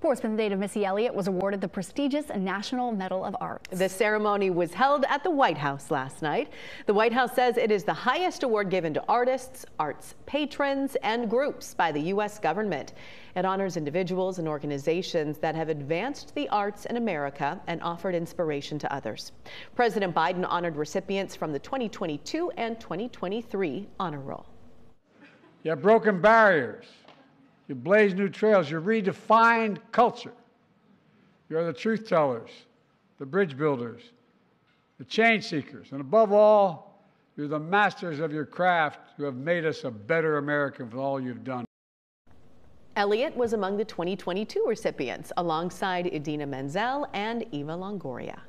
Portsmouth native Missy Elliott was awarded the prestigious National Medal of Arts. The ceremony was held at the White House last night. The White House says it is the highest award given to artists, arts patrons, and groups by the U.S. government. It honors individuals and organizations that have advanced the arts in America and offered inspiration to others. President Biden honored recipients from the 2022 and 2023 honor roll. You have broken barriers. You blaze new trails. You redefine culture. You're the truth tellers, the bridge builders, the change seekers, and above all, you're the masters of your craft who have made us a better American for all you've done. Elliott was among the 2022 recipients alongside Idina Menzel and Eva Longoria.